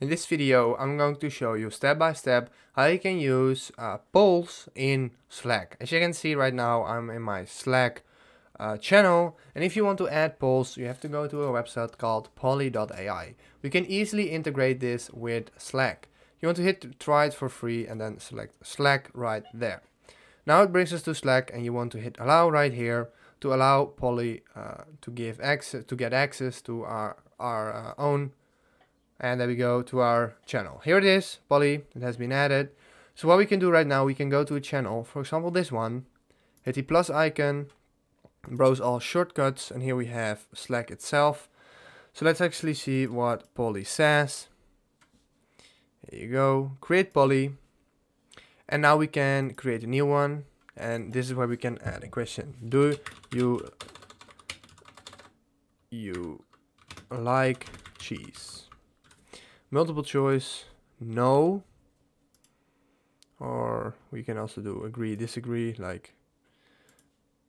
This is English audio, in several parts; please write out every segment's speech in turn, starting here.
In this video, I'm going to show you step by step how you can use uh, polls in Slack. As you can see right now, I'm in my Slack uh, channel. And if you want to add polls, you have to go to a website called polly.ai. We can easily integrate this with Slack. You want to hit try it for free and then select Slack right there. Now it brings us to Slack and you want to hit allow right here to allow Polly uh, to give access to get access to our, our uh, own and there we go to our channel. Here it is, Polly, it has been added. So what we can do right now, we can go to a channel, for example this one, hit the plus icon, browse all shortcuts, and here we have Slack itself. So let's actually see what Polly says. Here you go, create Polly. And now we can create a new one. And this is where we can add a question. Do you you like cheese? Multiple choice, no. Or we can also do agree, disagree, like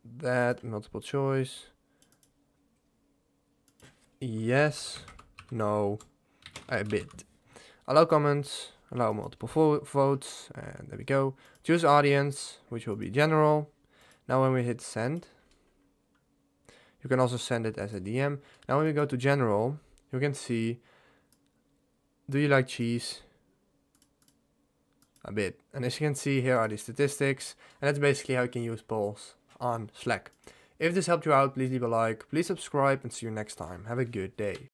that, multiple choice. Yes, no, a bit. Allow comments, allow multiple vo votes, and there we go. Choose audience, which will be general. Now when we hit send, you can also send it as a DM. Now when we go to general, you can see do you like cheese? A bit. And as you can see, here are the statistics. And that's basically how you can use polls on Slack. If this helped you out, please leave a like, please subscribe and see you next time. Have a good day.